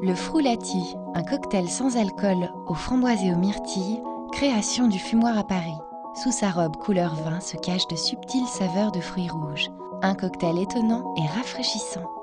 Le Froulati, un cocktail sans alcool aux framboises et aux myrtilles, création du fumoir à Paris. Sous sa robe couleur vin se cachent de subtiles saveurs de fruits rouges. Un cocktail étonnant et rafraîchissant.